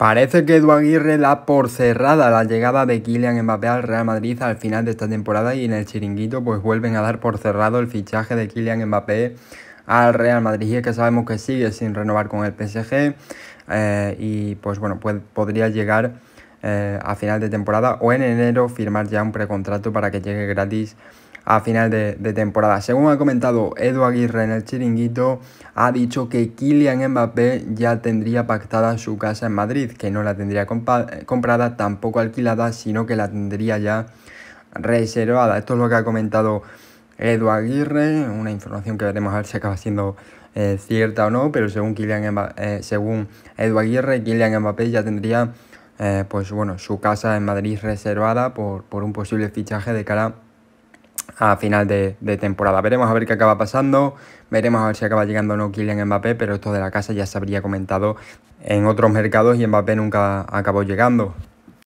Parece que Edu Aguirre da por cerrada la llegada de Kylian Mbappé al Real Madrid al final de esta temporada y en el chiringuito pues vuelven a dar por cerrado el fichaje de Kylian Mbappé al Real Madrid. Y es que sabemos que sigue sin renovar con el PSG eh, y pues bueno pues podría llegar eh, a final de temporada o en enero firmar ya un precontrato para que llegue gratis a final de, temporada. Según ha comentado Edu Aguirre en el chiringuito, ha dicho que Kylian Mbappé ya tendría pactada su casa en Madrid, que no la tendría comprada, tampoco alquilada, sino que la tendría ya reservada. Esto es lo que ha comentado Edu Aguirre, una información que veremos a ver si acaba siendo eh, cierta o no, pero según, Kylian eh, según Edu Aguirre, Kylian Mbappé ya tendría eh, pues bueno, su casa en Madrid reservada por, por un posible fichaje de cara a final de, temporada. Veremos a ver qué acaba pasando, veremos a ver si acaba llegando o no Kylian Mbappé, pero esto de la casa ya se habría comentado en otros mercados y Mbappé nunca acabó llegando.